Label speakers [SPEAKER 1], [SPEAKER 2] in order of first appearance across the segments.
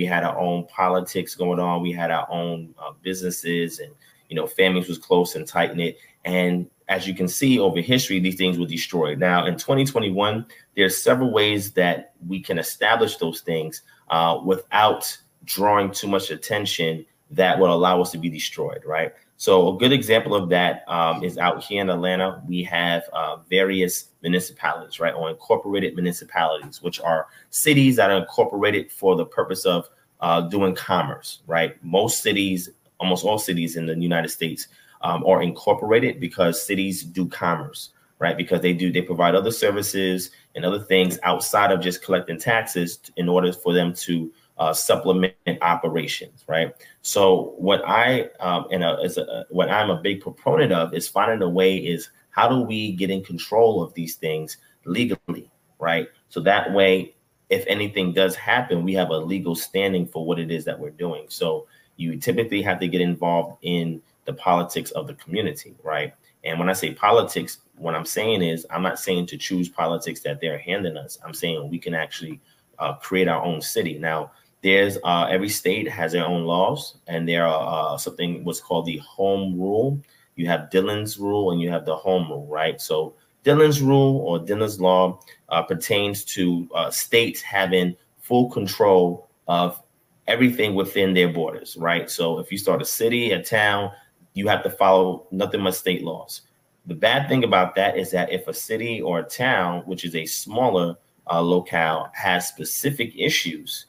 [SPEAKER 1] we had our own politics going on. We had our own uh, businesses, and you know, families was close and tight knit. And as you can see over history, these things were destroyed. Now, in 2021, there's several ways that we can establish those things uh, without drawing too much attention that will allow us to be destroyed, right? So a good example of that um, is out here in Atlanta. We have uh, various municipalities, right, or incorporated municipalities, which are cities that are incorporated for the purpose of uh, doing commerce, right? Most cities, almost all cities in the United States, um, are incorporated because cities do commerce, right? Because they do they provide other services and other things outside of just collecting taxes in order for them to uh, supplement operations, right? So what I um, and as a, what I'm a big proponent of is finding a way is how do we get in control of these things legally, right? So that way, if anything does happen, we have a legal standing for what it is that we're doing. So you typically have to get involved in the politics of the community, right? And when I say politics, what I'm saying is I'm not saying to choose politics that they're handing us. I'm saying we can actually uh, create our own city. Now, there's uh, every state has their own laws, and there are uh, something what's called the home rule. You have Dillon's rule and you have the home rule, right? So Dillon's rule or Dillon's law uh, pertains to uh, states having full control of everything within their borders, right? So if you start a city, a town, you have to follow nothing but state laws. The bad thing about that is that if a city or a town, which is a smaller uh, locale, has specific issues,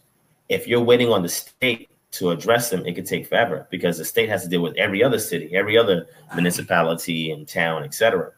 [SPEAKER 1] if you're waiting on the state to address them, it could take forever because the state has to deal with every other city, every other municipality and town, etc.